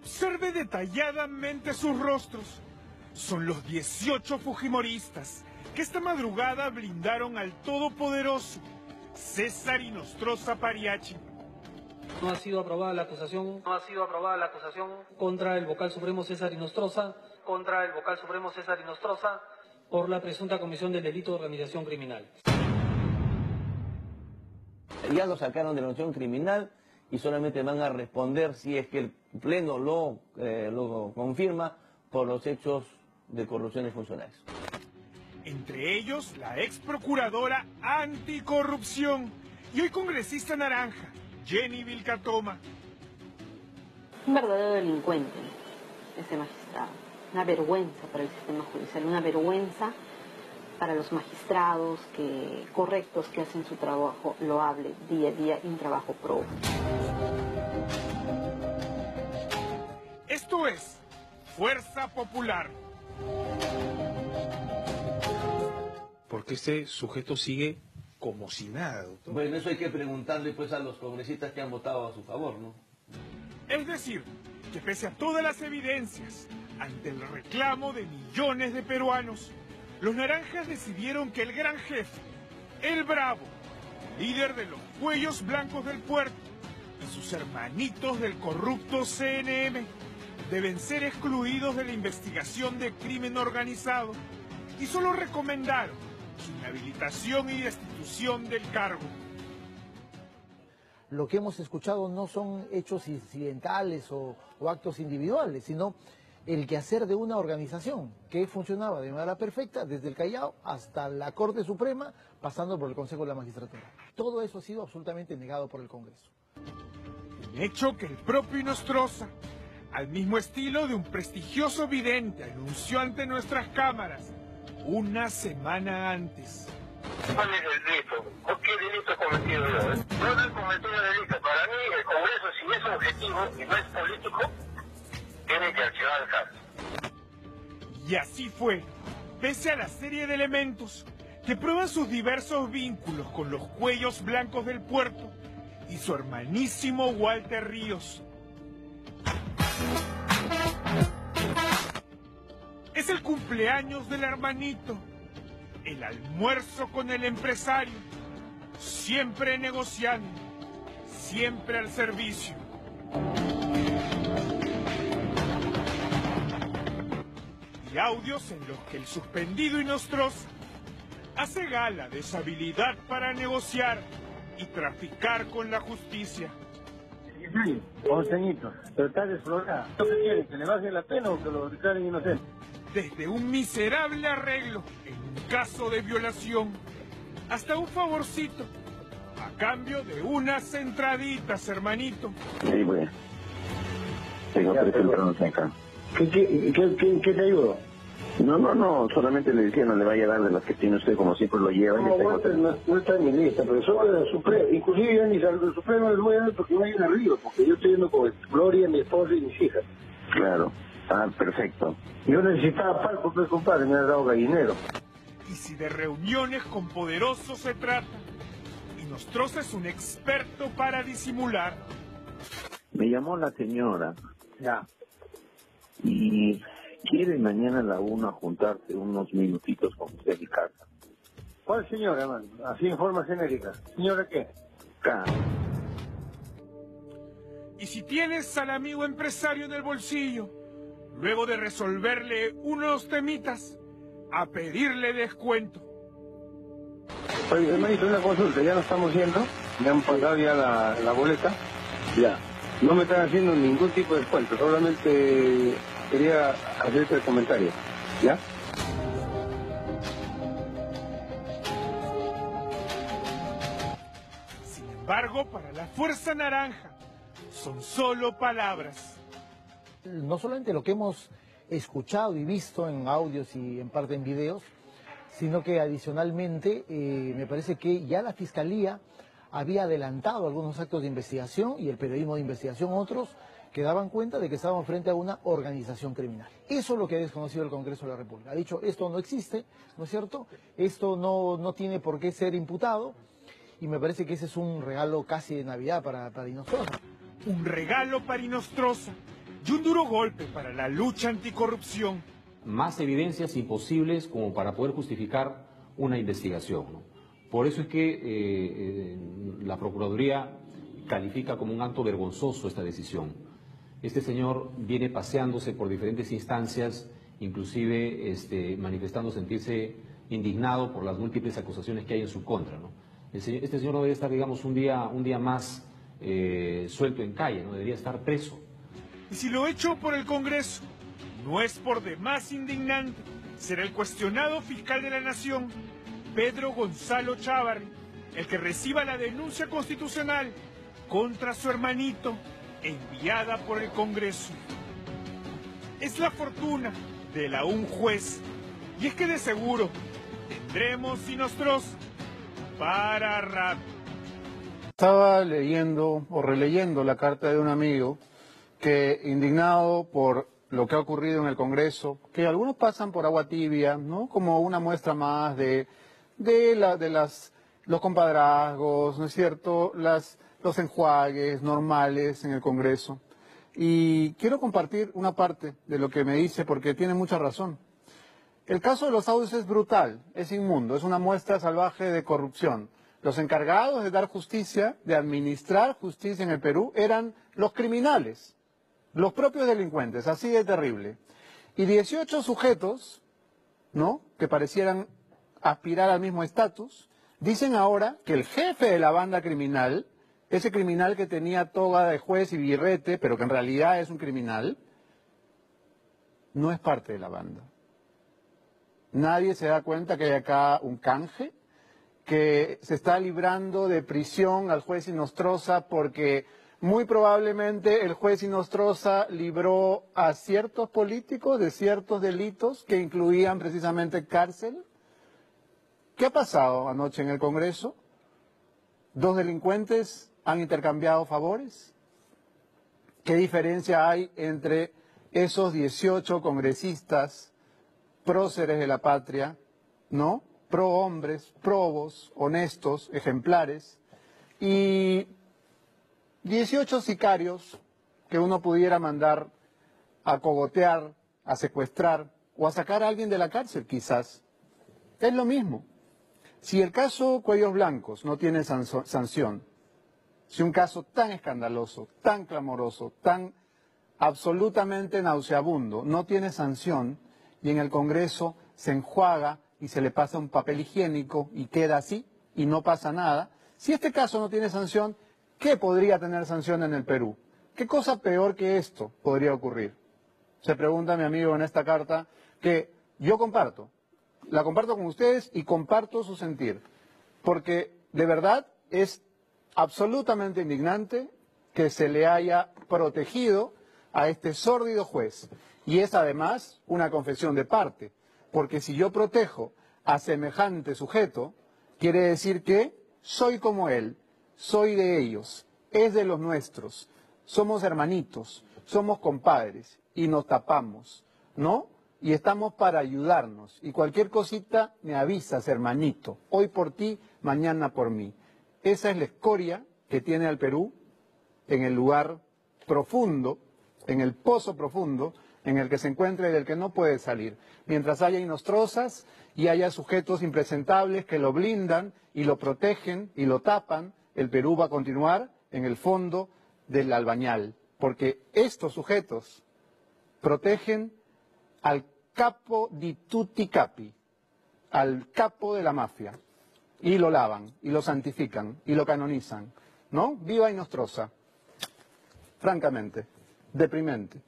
Observe detalladamente sus rostros. Son los 18 Fujimoristas que esta madrugada blindaron al todopoderoso César Inostroza Pariachi. No ha sido aprobada la acusación, no ha sido aprobada la acusación contra el vocal supremo César Inostroza, contra el vocal supremo César Inostroza por la presunta comisión del delito de organización criminal. Ya lo sacaron de la organización criminal y solamente van a responder si es que el Pleno lo, eh, lo confirma por los hechos de corrupción de funcionarios. Entre ellos, la ex procuradora anticorrupción y hoy congresista naranja, Jenny Vilcatoma. Un verdadero delincuente, ese magistrado. Una vergüenza para el sistema judicial, una vergüenza para los magistrados que, correctos que hacen su trabajo loable día a día y un trabajo pro. Esto es Fuerza Popular. Porque este sujeto sigue como si nada, doctor. Bueno, eso hay que preguntarle pues a los congresistas que han votado a su favor, ¿no? Es decir, que pese a todas las evidencias, ante el reclamo de millones de peruanos, los naranjas decidieron que el gran jefe, el Bravo, líder de los cuellos blancos del puerto, y sus hermanitos del corrupto CNM, deben ser excluidos de la investigación de crimen organizado y solo recomendaron su inhabilitación y destitución del cargo. Lo que hemos escuchado no son hechos incidentales o, o actos individuales, sino el quehacer de una organización que funcionaba de manera perfecta desde el Callao hasta la Corte Suprema, pasando por el Consejo de la Magistratura. Todo eso ha sido absolutamente negado por el Congreso. Un hecho que el propio Inostroza, al mismo estilo de un prestigioso vidente, anunció ante nuestras cámaras una semana antes. ¿Cuál es el delito? ¿O qué delito cometido yo? eh? Yo no he cometido delito. Para mí, el Congreso, si es objetivo y no es político, Y así fue, pese a la serie de elementos que prueban sus diversos vínculos con los cuellos blancos del puerto y su hermanísimo Walter Ríos. Es el cumpleaños del hermanito, el almuerzo con el empresario, siempre negociando, siempre al servicio. Audios en los que el suspendido Inostroza hace gala de su habilidad para negociar y traficar con la justicia. 10 años, 11 añitos, pero está desflorada. ¿Qué quiere? ¿Que le baje la pena o que lo declaren inocente? Desde un miserable arreglo en un caso de violación hasta un favorcito a cambio de unas entraditas, hermanito. Sí. Tengo que presentarnos acá. ¿Qué, qué, qué, qué, qué te ayudo? No, no, no, solamente le decía no le vaya a dar de las que tiene usted como siempre lo lleva. y No, Walter, no, no está en mi lista, pero solo de la Suprema. Inclusive yo ni al Supremo les voy a dar porque no hay un arriba, porque yo estoy yendo con Gloria, mi esposa y mis hijas. Claro, ah, perfecto. Yo necesitaba palco, pues, compadre, me ha dado gallinero. Y si de reuniones con poderosos se trata, Inostroza es un experto para disimular. Me llamó la señora Ya. y quiere mañana a la una juntarse unos minutitos con usted en mi casa. ¿Cuál señora, hermano? Así en forma genérica. ¿Señora qué? Acá. Y si tienes al amigo empresario en el bolsillo, luego de resolverle unos temitas, a pedirle descuento. Oye, hermanito, una consulta, ya no estamos yendo, me han pagado ya la, la boleta, ya. No me están haciendo ningún tipo de descuento, solamente quería hacerte el comentario, ¿ya? Sin embargo, para la Fuerza Naranja, son solo palabras. No solamente lo que hemos escuchado y visto en audios y en parte en videos, sino que adicionalmente eh, me parece que ya la Fiscalía había adelantado algunos actos de investigación y el periodismo de investigación otros que daban cuenta de que estaban frente a una organización criminal. Eso es lo que ha desconocido el Congreso de la República. Ha dicho, esto no existe, ¿no es cierto? Esto no, no tiene por qué ser imputado y me parece que ese es un regalo casi de Navidad para, para Inostroza. Un regalo para Inostroza, y un duro golpe para la lucha anticorrupción. Más evidencias imposibles como para poder justificar una investigación. Por eso es que eh, eh, la Procuraduría califica como un acto vergonzoso esta decisión. Este señor viene paseándose por diferentes instancias, inclusive este, manifestando sentirse indignado por las múltiples acusaciones que hay en su contra. Este señor no debe estar, digamos, un día, un día más eh, suelto en calle, no debería estar preso. Y si lo hecho por el Congreso no es por demás indignante, será el cuestionado fiscal de la Nación, Pedro Gonzalo Chávarri, el que reciba la denuncia constitucional contra su hermanito enviada por el Congreso. Es la fortuna de la un juez, y es que de seguro tendremos sinostros para rato. Estaba leyendo o releyendo la carta de un amigo que, indignado por lo que ha ocurrido en el Congreso, que algunos pasan por agua tibia, ¿no? Como una muestra más de, de, la, de las, los compadrazgos, ¿no es cierto? Las, los enjuagues normales en el Congreso. Y quiero compartir una parte de lo que me dice porque tiene mucha razón. El caso de los audios es brutal, es inmundo, es una muestra salvaje de corrupción. Los encargados de dar justicia, de administrar justicia en el Perú, eran los criminales, los propios delincuentes, así de terrible. Y 18 sujetos, ¿no?, que parecieran aspirar al mismo estatus, dicen ahora que el jefe de la banda criminal, ese criminal que tenía toga de juez y birrete, pero que en realidad es un criminal, no es parte de la banda. Nadie se da cuenta que hay acá un canje, que se está librando de prisión al juez Inostroza porque muy probablemente el juez Inostroza libró a ciertos políticos de ciertos delitos que incluían precisamente cárcel. ¿Qué ha pasado anoche en el Congreso? Dos delincuentes han intercambiado favores. ¿Qué diferencia hay entre esos 18 congresistas próceres de la patria, ¿no? Pro hombres, probos, honestos, ejemplares, y 18 sicarios que uno pudiera mandar a cogotear, a secuestrar o a sacar a alguien de la cárcel, quizás. Es lo mismo. Si el caso Cuellos Blancos no tiene sanción, si un caso tan escandaloso, tan clamoroso, tan absolutamente nauseabundo no tiene sanción y en el Congreso se enjuaga y se le pasa un papel higiénico y queda así y no pasa nada, si este caso no tiene sanción, ¿Qué podría tener sanción en el Perú? ¿Qué cosa peor que esto podría ocurrir? Se pregunta mi amigo en esta carta que yo comparto. La comparto con ustedes y comparto su sentir. Porque de verdad es absolutamente indignante que se le haya protegido a este sórdido juez. Y es además una confesión de parte. Porque si yo protejo a semejante sujeto, quiere decir que soy como él, soy de ellos, es de los nuestros, somos hermanitos, somos compadres y nos tapamos, ¿no? Y estamos para ayudarnos. Y cualquier cosita me avisas, hermanito, hoy por ti, mañana por mí. Esa es la escoria que tiene al Perú en el lugar profundo, en el pozo profundo, en el que se encuentra y del que no puede salir. Mientras haya inostrosas y haya sujetos impresentables que lo blindan y lo protegen y lo tapan, el Perú va a continuar en el fondo del albañal, porque estos sujetos protegen al capo di tutti capi, al capo de la mafia, y lo lavan, y lo santifican, y lo canonizan, ¿no? Viva y nostrosa, francamente, deprimente.